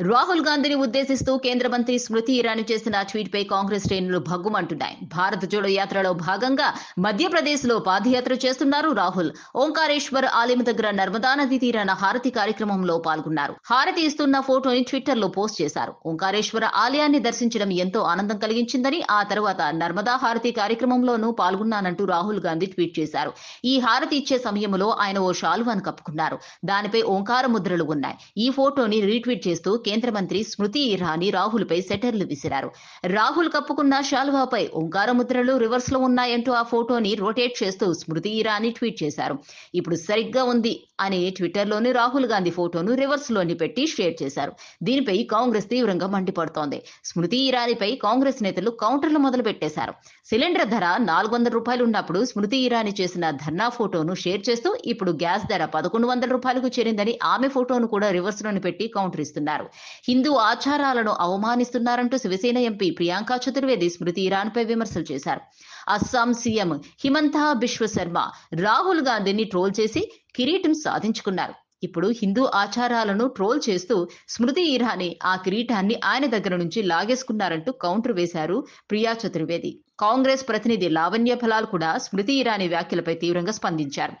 రాహుల్ గాంధీని ఉద్దేశిస్తూ కేంద్ర మంత్రి స్మృతి ఇరానీ చేసిన ట్వీట్ పై కాంగ్రెస్ శ్రేణులు భగ్గుమంటున్నాయి. భారత్ జోడో యాత్రలో భాగంగా మధ్యప్రదేశ్లో పాదయాత్ర చేస్తున్నారు రాహుల్. ఓంకారేశ్వర్ ఆలయం దగ్గర నర్మదా నది తీరాన హారతి కార్యక్రమంలో పాల్గొన్నారు. హారతి ఇస్తున్న ఫోటోని ట్విట్టర్లో పోస్ట్ చేశారు. ఓంకారేశ్వర ఆలయాన్ని దర్శించడం ఎంతో ఆనందం కలిగించిందని ఆ తర్వాత నర్మదా హారతి కార్యక్రమంలోనూ పాల్గొన్నానంటూ రాహుల్ గాంధీ ట్వీట్ చేశారు. ఈ హారతి ఇచ్చే సమయంలో ఆయన ఓ షాల్వాను కప్పుకున్నారు. దానిపై ఓంకార ముద్రలు ఉన్నాయి. ఈ ఫోటోని రీట్వీట్ చేస్తూ కేంద్ర మంత్రి స్మృతి ఇరానీ రాహుల్ పై సెటర్లు విసిరారు. రాహుల్ కప్పుకున్న శాల్వాపై ఓంకార ముద్రలు రివర్స్లో ఉన్నాయంటూ ఆ ఫోటోని రొటేట్ చేస్తూ స్మృతి ఇరానీ ట్వీట్ చేశారు. ఇప్పుడు సరిగ్గా ఉంది అని ట్విట్టర్లోని రాహుల్ గాంధీ ఫోటోను రివర్స్లోని పెట్టి షేర్ చేశారు. దీనిపై కాంగ్రెస్ తీవ్రంగా మండిపడుతోంది. స్మృతి ఇరానీపై కాంగ్రెస్ నేతలు కౌంటర్లు మొదలు పెట్టేశారు సిలిండర్ ధర నాలుగు వందల రూపాయలు ఉన్నప్పుడు స్మృతి ఇరానీ చేసిన ధర్నా ఫోటోను షేర్ చేస్తూ ఇప్పుడు గ్యాస్ ధర పదకొండు వందల రూపాయలకు చేరిందని ఆమె ఫోటోను కూడా రివర్స్లోని పెట్టి కౌంటర్ ఇస్తున్నారు హిందూ ఆచారాలను అవమానిస్తున్నారంటూ శివసేన ఎంపీ ప్రియాంక చతుర్వేది స్మృతి ఇరాన్పై విమర్శలు చేశారు. అస్సాం సీఎం హిమంత బిశ్వ శర్మ రాహుల్ గాంధీని ట్రోల్ చేసి కిరీటం సాధించుకున్నారు. ఇప్పుడు హిందూ ఆచారాలను ట్రోల్ చేస్తూ స్మృతి ఇరానీ ఆ కిరీటాన్ని ఆయన దగ్గర నుంచి లాగేసుకున్నారంటూ కౌంటర్ వేశారు ప్రియా చతుర్వేది. కాంగ్రెస్ ప్రతినిధి లావణ్య ఫలాల్ కూడా స్మృతి ఇరానీ వ్యాఖ్యలపై తీవ్రంగా స్పందించారు.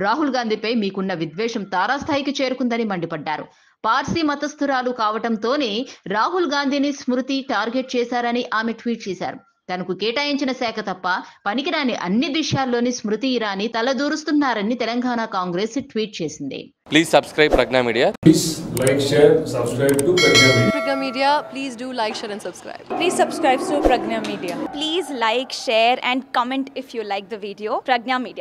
రాహుల్ గాంధీపై మీకున్న విద్వేషం తారాస్థాయికి చేరుకుందని మండిపడ్డారు. పార్సీ మతస్థురాలు కావటంతోనే రాహుల్ గాంధీని స్మృతి టార్గెట్ చేశారని ఆమె ట్వీట్ చేశారు. తనకు కేటాయించిన శాఖ తప్ప పనికిరాని అన్ని దిశల్లోని స్మృతి ఇరానీ తల దూరుస్తున్నారని తెలంగాణ కాంగ్రెస్ ట్వీట్ చేసింది. Please media please Prajna media please like share and subscribe if you like the video Prajna media